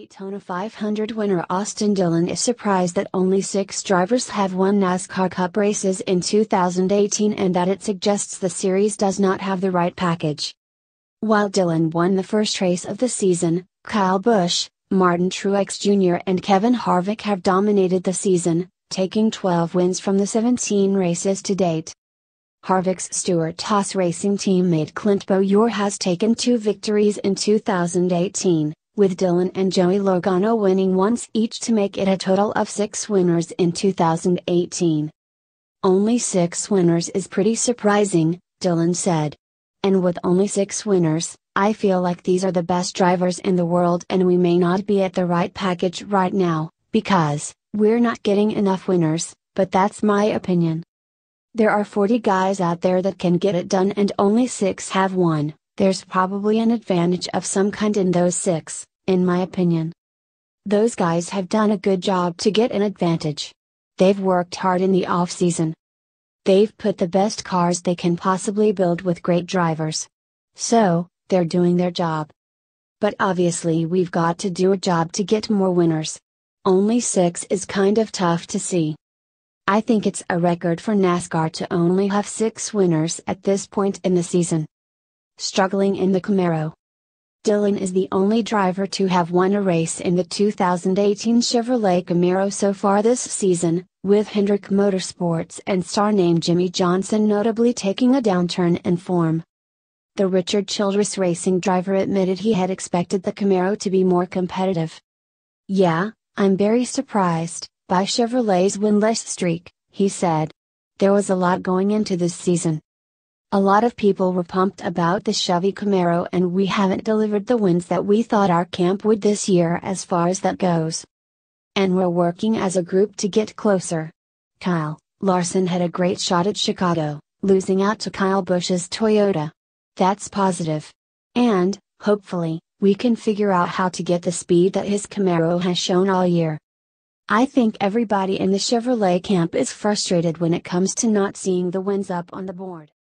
Daytona 500 winner Austin Dillon is surprised that only six drivers have won NASCAR Cup races in 2018 and that it suggests the series does not have the right package. While Dillon won the first race of the season, Kyle Busch, Martin Truex Jr. and Kevin Harvick have dominated the season, taking 12 wins from the 17 races to date. Harvick's Stewart-Haas racing teammate Clint Bowyer has taken two victories in 2018 with Dillon and Joey Logano winning once each to make it a total of six winners in 2018. Only six winners is pretty surprising, Dillon said. And with only six winners, I feel like these are the best drivers in the world and we may not be at the right package right now, because, we're not getting enough winners, but that's my opinion. There are 40 guys out there that can get it done and only 6 have won there's probably an advantage of some kind in those six, in my opinion. Those guys have done a good job to get an advantage. They've worked hard in the off season. They've put the best cars they can possibly build with great drivers. So, they're doing their job. But obviously, we've got to do a job to get more winners. Only six is kind of tough to see. I think it's a record for NASCAR to only have six winners at this point in the season struggling in the Camaro. Dillon is the only driver to have won a race in the 2018 Chevrolet Camaro so far this season, with Hendrick Motorsports and star name Jimmie Johnson notably taking a downturn in form. The Richard Childress racing driver admitted he had expected the Camaro to be more competitive. Yeah, I'm very surprised by Chevrolet's winless streak, he said. There was a lot going into this season. A lot of people were pumped about the Chevy Camaro and we haven't delivered the wins that we thought our camp would this year as far as that goes. And we're working as a group to get closer. Kyle Larson had a great shot at Chicago, losing out to Kyle Busch's Toyota. That's positive. And, hopefully, we can figure out how to get the speed that his Camaro has shown all year. I think everybody in the Chevrolet camp is frustrated when it comes to not seeing the wins up on the board.